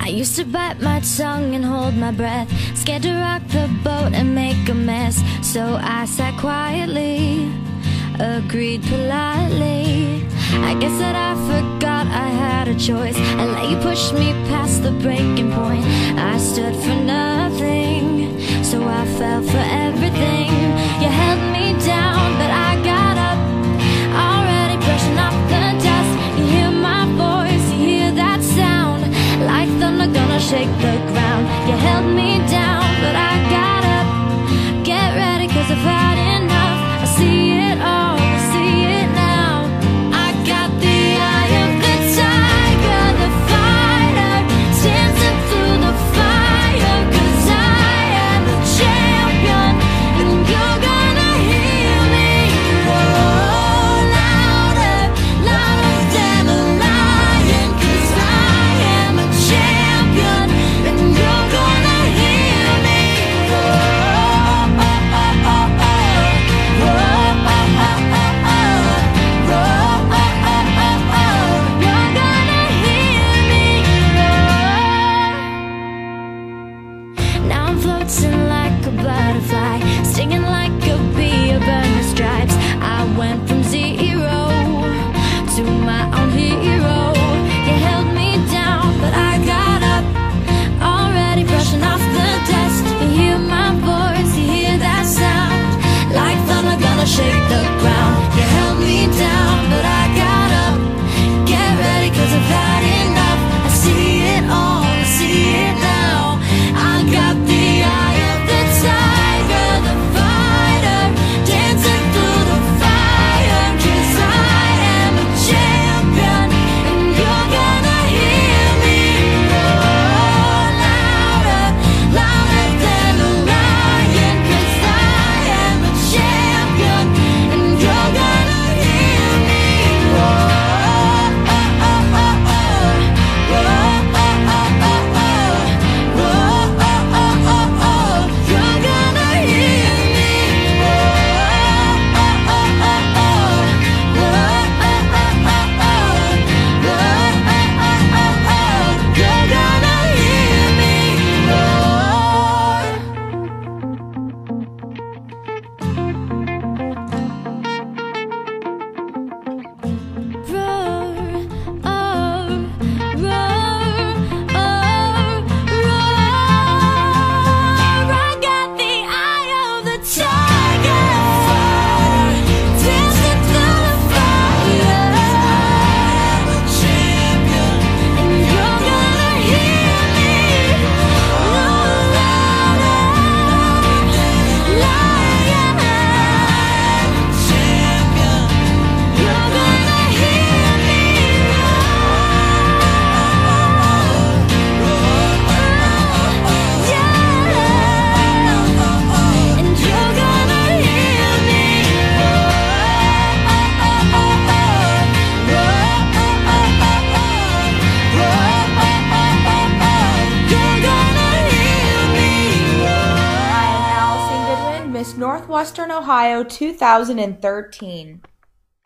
I used to bite my tongue and hold my breath Scared to rock the boat and make a mess. So I sat quietly, agreed politely. I guess that I forgot I had a choice. And let you push me past the breaking point. shake the ground. You held me down, but I got up Get ready, cause I fight I'm here. Northwestern Ohio 2013.